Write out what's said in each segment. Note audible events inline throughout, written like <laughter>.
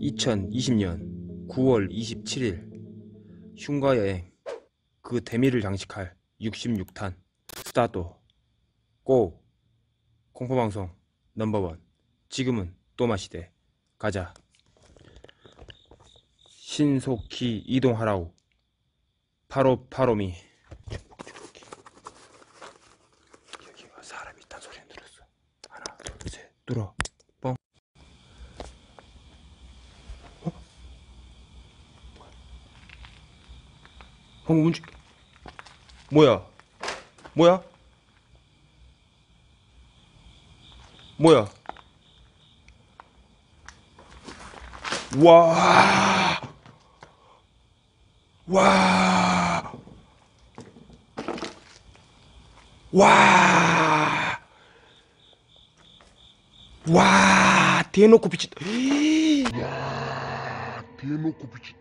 (2020년 9월 27일) 흉가 여행. 그 대미를 장식할 66탄. 스타트 고. 공포방송 넘버원. 지금은 또마시대. 가자. 신속히 이동하라우 파로파로미. 여기가 사람이 있다는 소리 들었어. 하나 둘셋 뚫어. 뻥. 어? 방금 움직 뭐야? 뭐야? 뭐야? 와. 와. 와. 와. 대놓고 비치. 와, 대놓고 비치.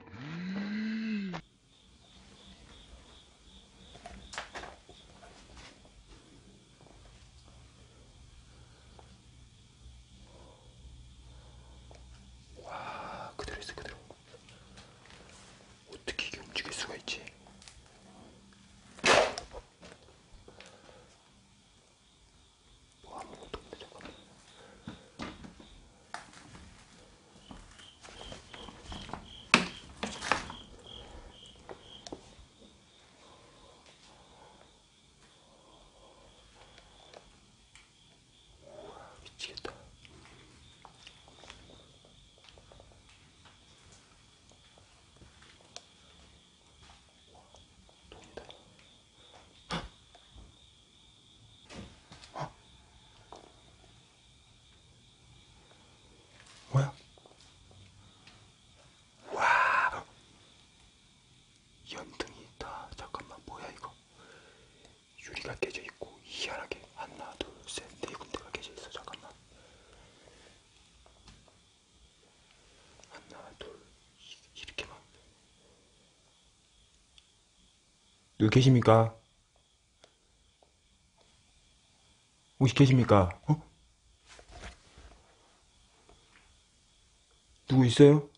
아, 그대로 있어, 그대로. 어떻게 이게 움직일 수가 있지? 뭐 아무것도 없네, 잠깐만. 우와, 미치겠다. 돈이다. 어? 뭐야? 와. 연등이 있다. 잠깐만 뭐야 이거? 유리가 깨져 있고 희한하게 하나 둘셋네 군데가 깨져 있어. 잠깐만. 하나 둘 이- 이렇게만. 누구 계십니까? 혹시 계십니까? 어? 누구 있어요?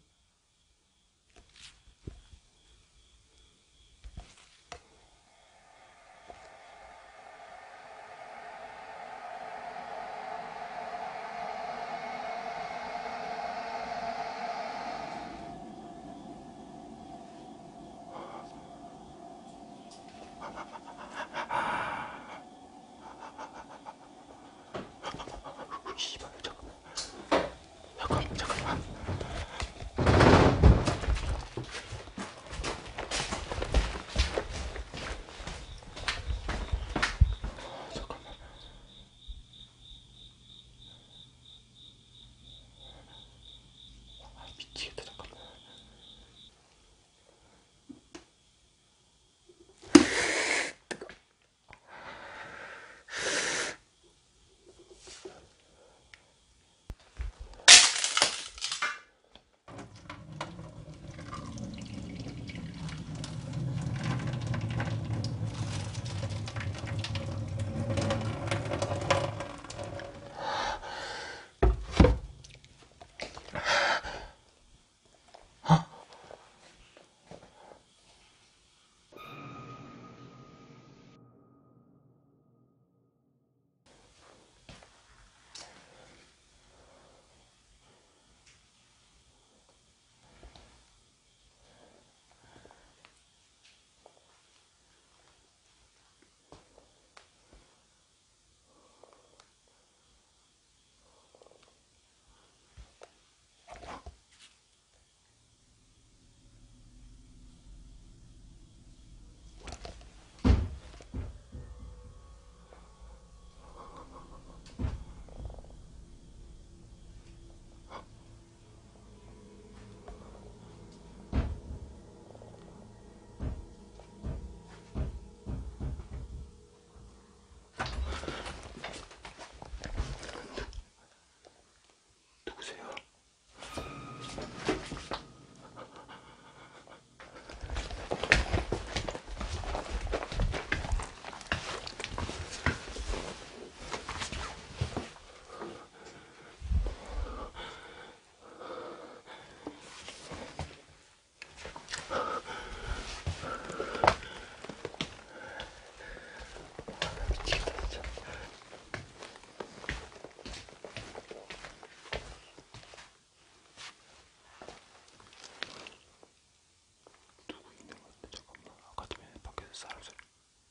사람 소리.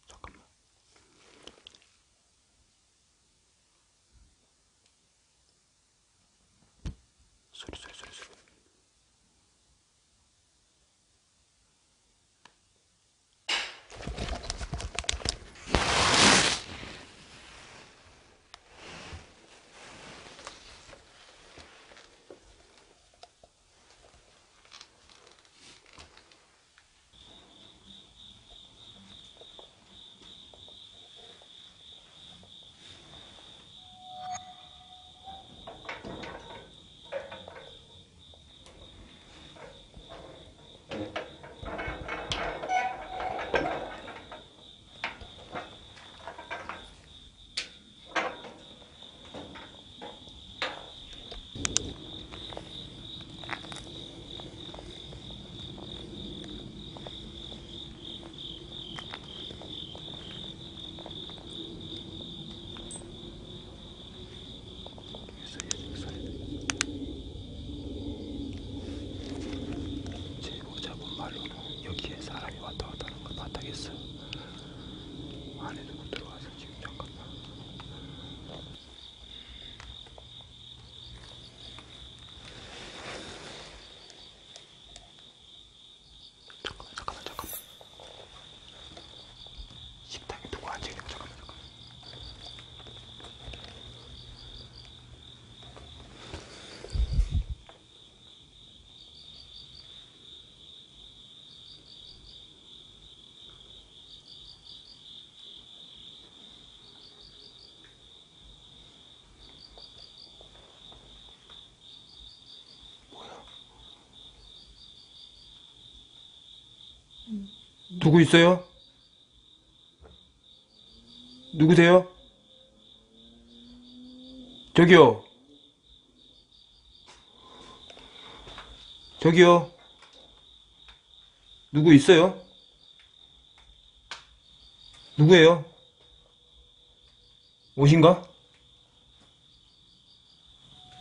잠깐만. 소리 소리 소리 소리. 제 오자본 말로는 여기에 사람이 왔다 갔다 하는 걸 봤다겠어. 안에 누구 들어와서 지금 잠깐만. 잠깐만 잠깐만 잠깐만. 식당에 누구 앉아 있는 거 잠깐만 잠깐만. 뭐야? 누구 있어요? 누구세요? 저기요. 저기요. 누구 있어요? 누구예요? 옷인가?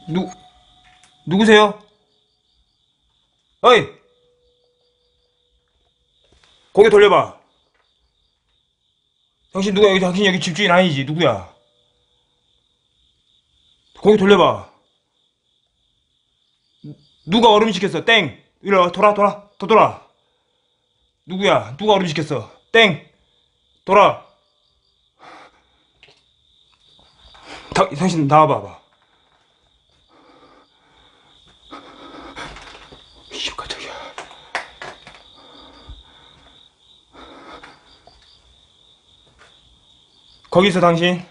누, 누구세요? 어이! 고개 돌려봐. 당신 누가 여기, 당신 여기 집주인 아니지? 누구야? 고개 돌려봐. 누가 얼음 시켰어? 땡! 와, 돌아, 돌아, 더 돌아. 누구야? 누가 얼음 시켰어? 땡! 돌아. 다, 당신 나와봐봐. 이 깜짝이야. 거기 있어, 당신.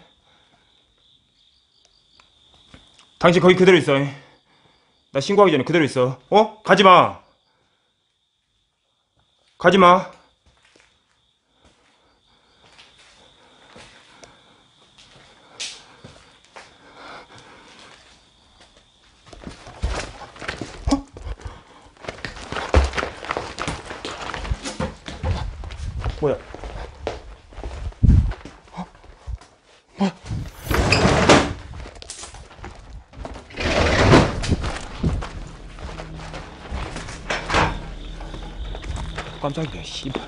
당신 거기 그대로 있어. 나 신고하기 전에 그대로 있어. 어? 가지 마. 가지 마. 깜짝이야, 씨발.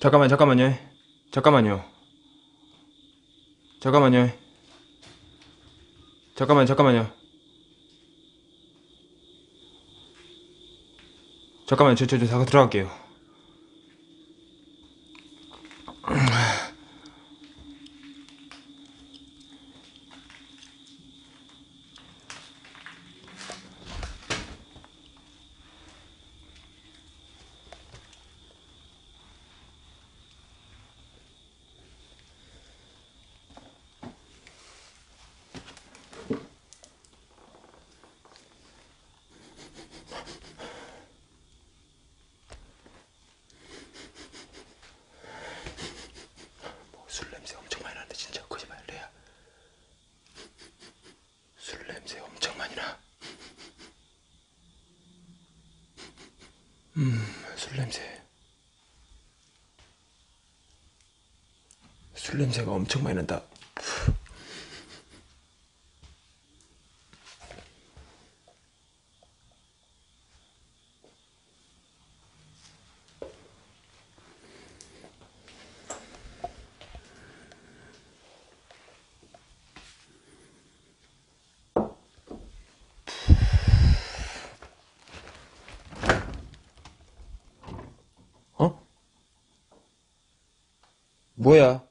잠깐만, 잠깐만요. 잠깐만요. 잠깐만요. 잠깐만, 잠깐만요. 잠깐만, 저, 저, 저, 잠깐 들어갈게요. 냄새. 술 냄새가 엄청 많이 난다. 어? 뭐야?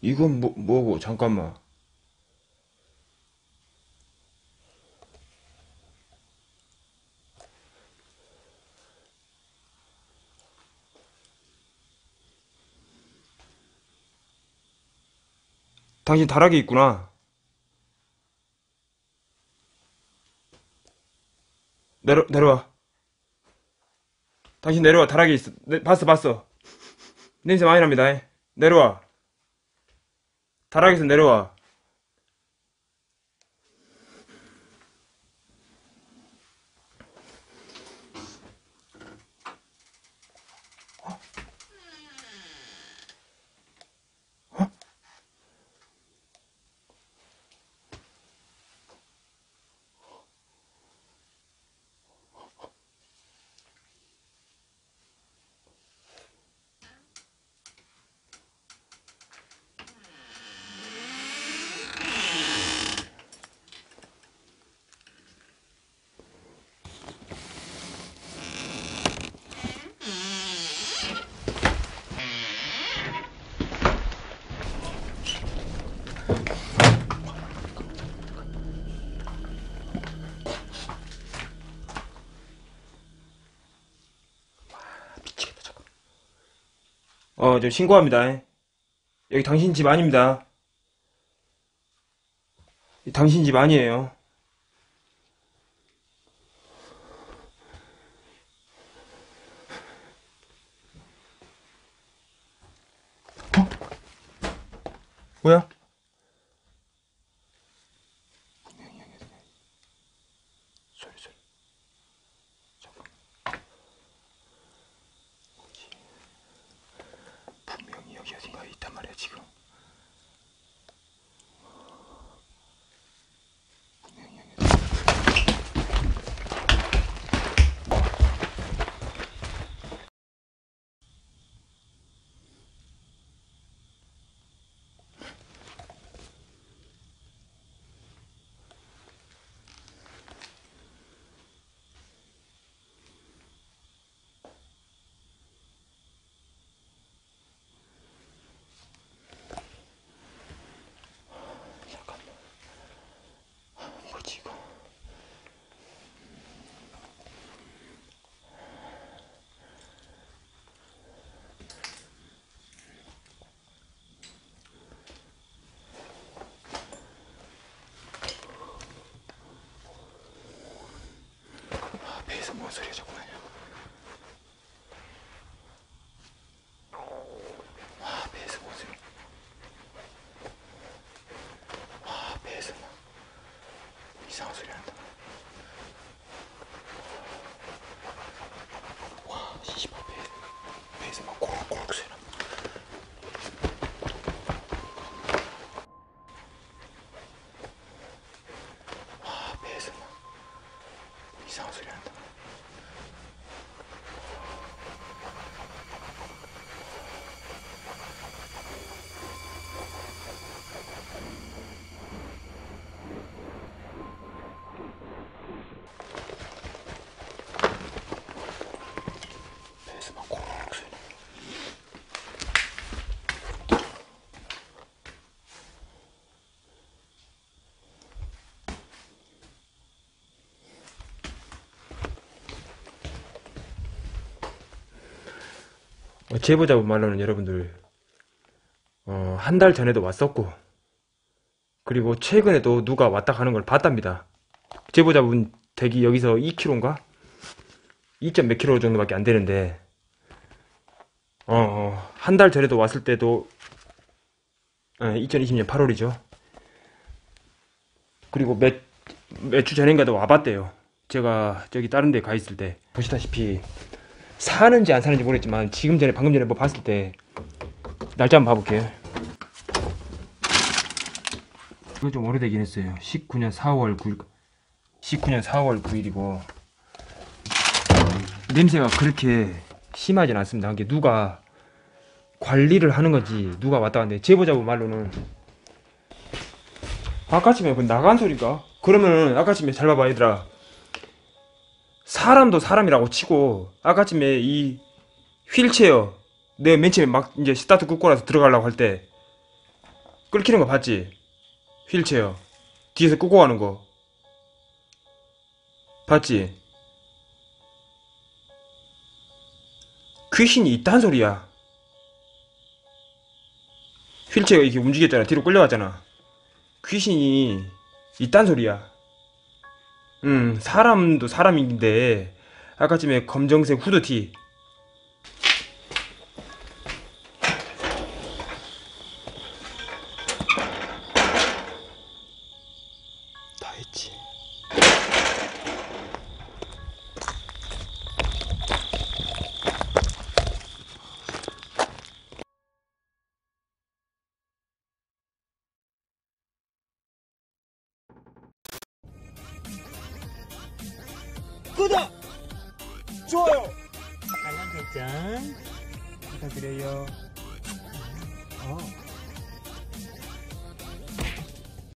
이건 뭐, 뭐고, 잠깐만. 당신 다락에 있구나. 내려, 내려와. 당신 내려와, 다락에 있어. 내, 봤어, 봤어. <laughs> 냄새 많이 납니다. 에. 내려와. 다락에서 내려와. 어, 저 신고합니다. 에. 여기 당신 집 아닙니다. 이 당신 집 아니에요. 어? 뭐야? 소리 소리. 잠깐. 뭐지? 분명히 여기 어딘가에 있단 말이야 지금. 분명히 여기 어딘가. 잠깐만. 뭐지 이거? 아, 배에서 뭔 소리가 자꾸 나냐? 아, 배에서 뭔 소리? 아, 배에서 막 이상한 소리 난다. 와, 씨발 배 배에서 막 고락고락 소리 나. 와, 배에서 막 이상한 소리 난다. 배에서 막 고락 소리 나. 어, 제보자분 말로는 여러분들 어, 한 달 전에도 왔었고 그리고 최근에도 누가 왔다 가는 걸 봤답니다. 제보자분 댁이 여기서 2km인가? 2점 몇 킬로 정도밖에 안 되는데 어, 한 달 전에도 왔을 때도 예, 2020년 8월이죠. 그리고 몇, 몇 주 전인가도 와봤대요. 제가 저기 다른 데 가 있을 때. 보시다시피, 사는지 안 사는지 모르겠지만, 지금 전에, 방금 전에 뭐 봤을 때, 날짜 한번 봐볼게요. 이거 좀 오래되긴 했어요. 19년 4월 9일, 19년 4월 9일이고, 냄새가 그렇게 심하진 않습니다. 이게 누가 관리를 하는 건지, 누가 왔다 갔는데, 제보자분 말로는, 아까쯤에 그 나간 소리가? 그러면은 아까쯤에 잘 봐봐 얘들아 사람도 사람이라고 치고 아까쯤에 이 휠체어 내가 맨 처음에 막 이제 스타트 끄고 나서 들어가려고 할 때 끌키는 거 봤지? 휠체어 뒤에서 끄고 가는 거 봤지? 귀신이 있단 소리야 휠체어가 이렇게 움직였잖아 뒤로 끌려갔잖아 귀신이 있단 소리야. 음, 사람도 사람인데, 아까쯤에 검정색 후드티.